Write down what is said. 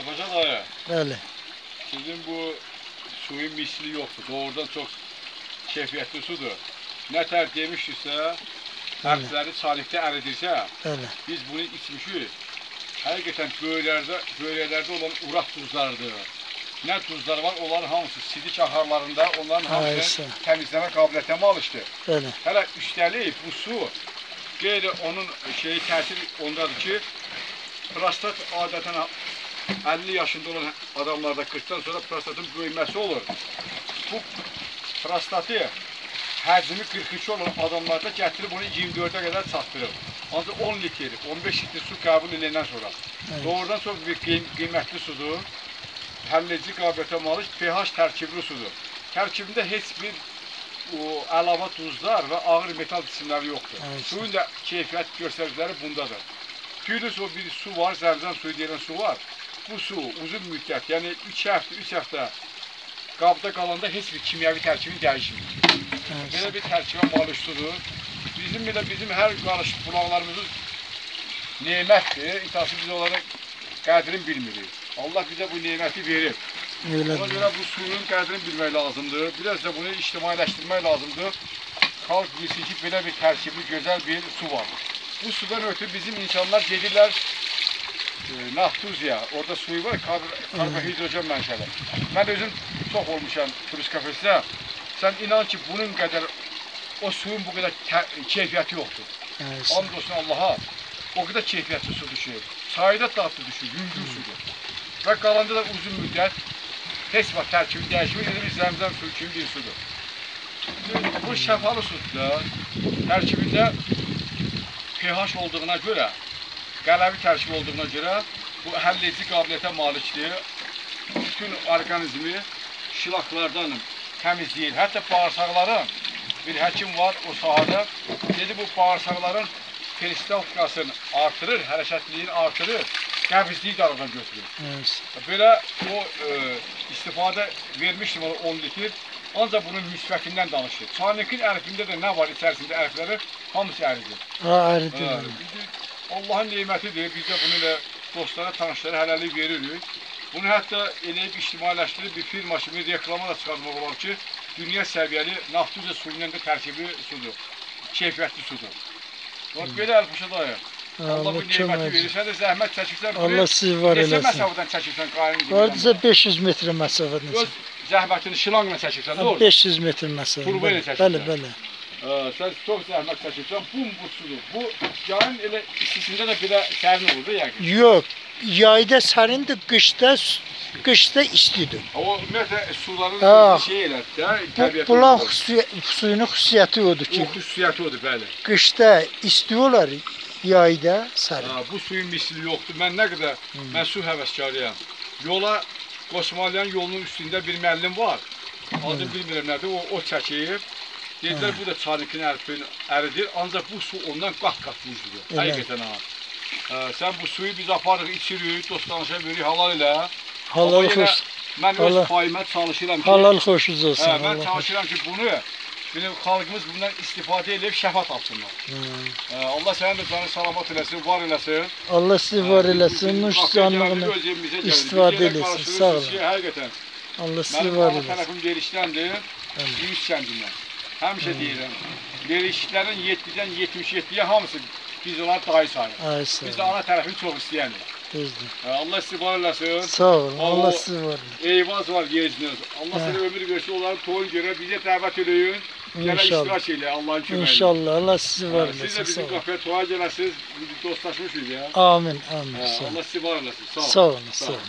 Azərbaycan dayı, Bəli. sizin bu suyun misli yoxdur. Doğrudan çox keyfiyyətli sudur. Nə tər demişiksə, hərfləri çalikdə əridirsə, Bəli. biz bunu içmişik. Həqiqətən böylərdə, böylərdə olan uraq duzlarıdır. Nə duzlar var, onların hamısı sidik axarlarında, onların hamısı təmizləmə qabiliyyətinə malikdir. Bəli. Hələ üstəlik bu su qeyri onun şeyi təsir ondadır ki, prostat adətən 50 yaşında olan adamlarda 40-dan sonra prostatın böyüməsi olur. Bu prostatı həcmi 42 olan adamlarda gətirib onu 24-ə qədər çatdırır. Ancaq 10 litr, 15 litr su qəbul edəndən sonra. Evet. Doğrudan çox bir qiym qiymətli sudur. Həlledici qabiliyyətə malik pH tərkibli sudur. Tərkibində heç bir o əlavə duzlar və ağır metal cisimləri yoxdur. Evet. Suyun da keyfiyyət göstəriciləri bundadır. Pürüz o bir su var, zəmzəm suyu deyilən su var. Bu su uzun müddət, yəni 2 həftə, 3 həftə qabda qalanda heç bir kimyəvi tərkibi dəyişmir. Evet. Belə bir tərkibə malik sudur. Bizim belə bizim hər qarış bulaqlarımızın nemətdir. İntası biz onların qədrini bilmirik. Allah bizə bu neməti verib. Ona Öylədir. görə bu suyun qədrini bilmək lazımdır. Biraz da bunu ictimailəşdirmək lazımdır. Xalq bilsin ki, belə bir tərkibli, gözəl bir su var. Bu sudan ötürü bizim insanlar gedirlər Naftuziya, orada suyu var, kar- karbohidrojen mənşəli. Mən özüm çox olmuşam turist kafesdə. Sən inan ki, bunun qədər o suyun bu qədər keyfiyyəti yoxdur. Evet. And olsun Allaha. O qədər keyfiyyətli su düşür. Çayda dadlı düşür, yüngül sudur. Və qalanda da uzun müddət heç vaxt tərkibi dəyişmir, bir zəmzəm suyu kimi bir sudur. Bu şəfalı sudur da, tərkibində pH olduğuna görə, qələvi tərkib olduğuna görə bu həlledici qabiliyyətə malikdir. Bütün orqanizmi şilaklardan təmizləyir. Hətta bağırsaqların bir həkim var o sahədə. Dedi bu bağırsaqların peristaltikasını artırır, hərəkətliyini artırır, qəbizliyi də aradan götürür. Evet. Belə o e, istifadə vermişdim ona 10 litr. Ancaq bunun müsbətindən danışır. Çaynikin ərifində də nə var içərisində ərifləri hamısı əridir. Ha. Hə, bizi Allahın nemətidir. Biz də bunu elə dostlara, tanışlara hələlik veririk. Bunu hətta eləyib ictimailəşdirib bir firma kimi reklama da çıxartmaq olar ki, dünya səviyyəli naftuza suyundan da tərkibi sudur. Keyfiyyətli sudur. Bax belə Əlpaşa dayı. Allah bu kömək verir. Sən də zəhmət çəkirsən. Allah sizi var Neçə eləsin. məsafədən çəkirsən qayının Hardasa 500 metr məsafədən. Öz zəhmətini şilanla çəkirsən, Ha, doğru? 500 metr məsafə. Bəli, çəkirsən. bəli, bəli. Sən çox zəhmət çəkirsən, bum bu yayın elə istisində də belə sərin olur da yəqin. Yox, yayda sərindir, qışda qışda istidir. O ümumiyyətlə suların Ah. bir şey elədir də, Bu təbiətdə. bulaq suyu, suyunun xüsusiyyəti odur ki, o xüsusiyyəti odur, bəli. qışda isti olar, yayda sərin. Ha, bu suyun misli yoxdur. Mən nə qədər mən su həvəskarıyam. Yola Qosmalyan yolunun üstündə bir müəllim var. Adını bilmirəm nədir. O o çəkir. Dedilər bu da çarıkın ərfini əridir. Ancaq bu su ondan qat-qat buzludur. Elə. Həqiqətən ha. Hə, sən bu suyu biz aparırıq, içirik, dostlarımıza veririk halal elə. Halal yenə xoş, Mən öz payıma çalışıram ki, halal xoşuz olsun. hə, mən çalışıram ki, bunu bizim xalqımız bundan istifadə edib şəfa tapsınlar. Hı. Hə, Allah sənin də canı salamat eləsin, var eləsin. Allah sizi var eləsin, nuş canlığını istifadə eləsin, sağ olun. Həqiqətən. Allah sizi Mənim var eləsin. tərəfim verişdəndir. Bəli. Gümüş kəndindən. Həmişə deyirəm. Verişlərin 7-dən 77-yə hamısı biz onları dayı sayırıq. Ay Biz sağ də ol. ana tərəfini çox istəyənik. Düzdür. Hə, Allah sizi var eləsin. Sağ olun. O- Allah sizi var eləsin. Eyvaz var yezdiniz. Allah Hə. sənə ömür versin, onların toyun görə bizə dəvət eləyin. Gələ İnşallah. iştirak elə Allahın köməyi. İnşallah. Allah sizi var Hə, Siz də eləsin. Sağ bizim olun. qapıya toya gələsiniz. Biz dostlaşmışıq ya. Amin. Amin. Hə, Sağ olun. Allah sizi var eləsin. Sağ olun. Sağ olun. Sağ olun.